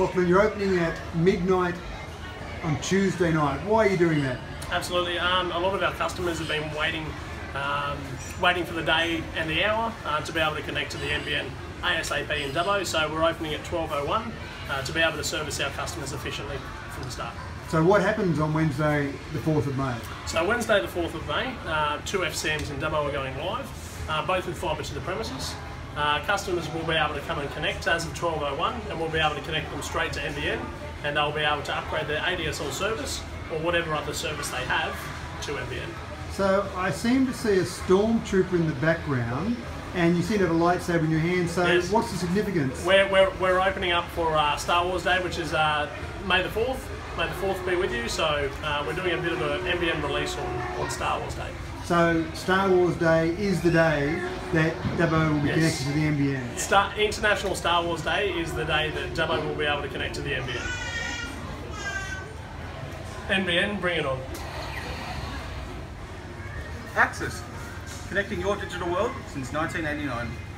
Lachlan, you're opening at midnight on Tuesday night. Why are you doing that? Absolutely. Um, a lot of our customers have been waiting, um, waiting for the day and the hour uh, to be able to connect to the NBN ASAP in Dubbo. So we're opening at 12:01 uh, to be able to service our customers efficiently from the start. So what happens on Wednesday, the 4th of May? So Wednesday the 4th of May, uh, two FCMs in Dubbo are going live, uh, both with fibre to the premises. Uh, customers will be able to come and connect as of 12.01 and we'll be able to connect them straight to NBN and they'll be able to upgrade their ADSL service or whatever other service they have to NBN. So I seem to see a stormtrooper in the background and you seem to have a lightsaber in your hand. So Yes. what's the significance? We're, we're, we're opening up for uh, Star Wars Day, which is uh, May the 4th. May the 4th be with you. So uh, we're doing a bit of an NBN release on, on Star Wars Day. So Star Wars Day is the day that Dubbo will be Yes. connected to the NBN. Star, International Star Wars Day is the day that Dubbo will be able to connect to the NBN. NBN, bring it on. Axxis, connecting your digital world since 1989.